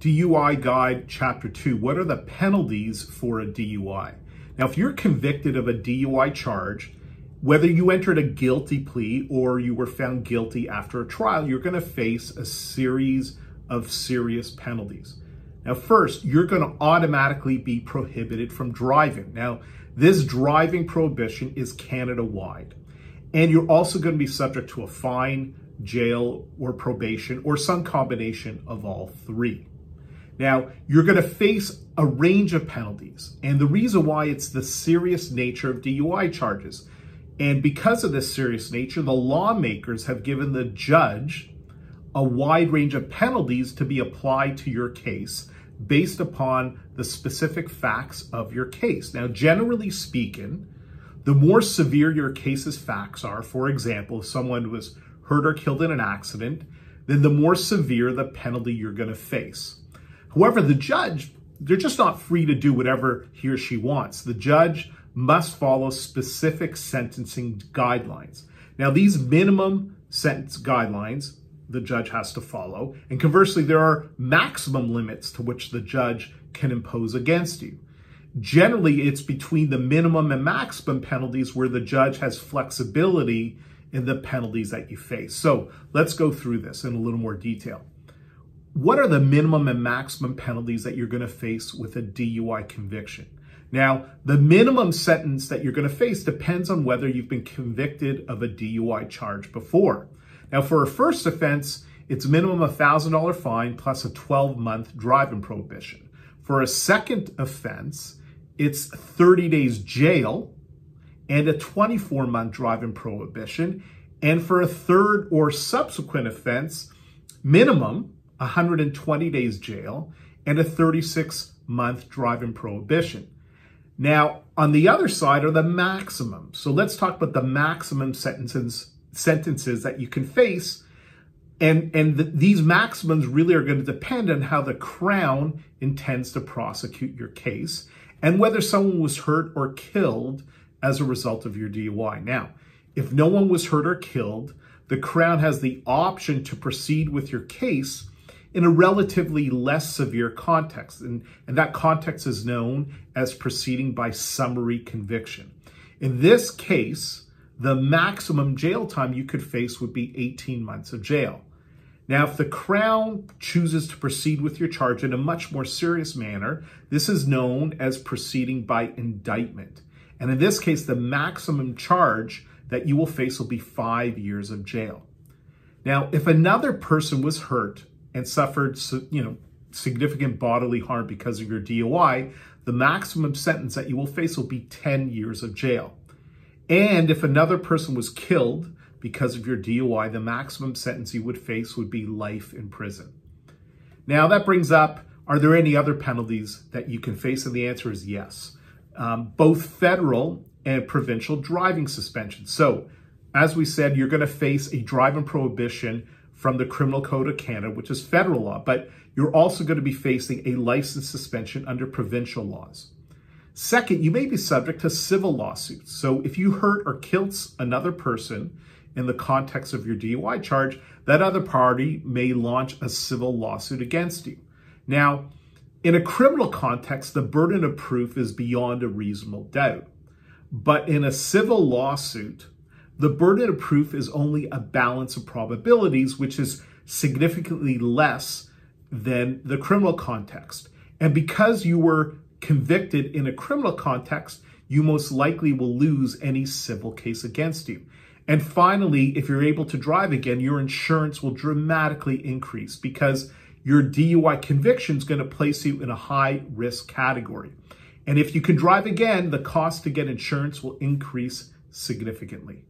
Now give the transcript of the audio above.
DUI Guide Chapter 2. What are the penalties for a DUI? Now, if you're convicted of a DUI charge, whether you entered a guilty plea or you were found guilty after a trial, you're going to face a series of serious penalties. Now, first, you're going to automatically be prohibited from driving. Now, this driving prohibition is Canada wide. And you're also going to be subject to a fine, jail, or probation, or some combination of all three. Now, you're going to face a range of penalties. And the reason why it's the serious nature of DUI charges. And because of this serious nature, the lawmakers have given the judge a wide range of penalties to be applied to your case based upon the specific facts of your case. Now, generally speaking, the more severe your case's facts are, for example, if someone was hurt or killed in an accident, then the more severe the penalty you're going to face. However, the judge, they're just not free to do whatever he or she wants. The judge must follow specific sentencing guidelines. Now, these minimum sentence guidelines the judge has to follow. And conversely, there are maximum limits to which the judge can impose against you. Generally, it's between the minimum and maximum penalties where the judge has flexibility in the penalties that you face. So let's go through this in a little more detail. What are the minimum and maximum penalties that you're going to face with a DUI conviction? Now, the minimum sentence that you're going to face depends on whether you've been convicted of a DUI charge before. Now, for a first offense, it's minimum a $1,000 fine plus a 12-month driving prohibition. For a second offense, it's 30 days jail and a 24-month driving prohibition. And for a third or subsequent offense, minimum 120 days jail and a 36-month driving prohibition. Now, on the other side are the maximums. So let's talk about the maximum sentences sentences that you can face. And, and the, these maximums really are going to depend on how the Crown intends to prosecute your case and whether someone was hurt or killed as a result of your DUI. Now, if no one was hurt or killed, the Crown has the option to proceed with your case in a relatively less severe context. And, and that context is known as proceeding by summary conviction. In this case, the maximum jail time you could face would be 18 months of jail. Now, if the Crown chooses to proceed with your charge in a much more serious manner, this is known as proceeding by indictment. And in this case, the maximum charge that you will face will be five years of jail. Now, if another person was hurt and suffered, you know, significant bodily harm because of your DUI, the maximum sentence that you will face will be 10 years of jail. And if another person was killed because of your DUI, the maximum sentence you would face would be life in prison. Now that brings up, are there any other penalties that you can face? And the answer is yes. Um, both federal and provincial driving suspension. So as we said, you're going to face a driving prohibition from the Criminal Code of Canada, which is federal law, but you're also going to be facing a license suspension under provincial laws. Second, you may be subject to civil lawsuits. So if you hurt or killed another person in the context of your DUI charge, that other party may launch a civil lawsuit against you. Now, in a criminal context, the burden of proof is beyond a reasonable doubt. But in a civil lawsuit, the burden of proof is only a balance of probabilities, which is significantly less than the criminal context. And because you were convicted in a criminal context, you most likely will lose any civil case against you. And finally, if you're able to drive again, your insurance will dramatically increase because your DUI conviction is going to place you in a high risk category. And if you can drive again, the cost to get insurance will increase significantly.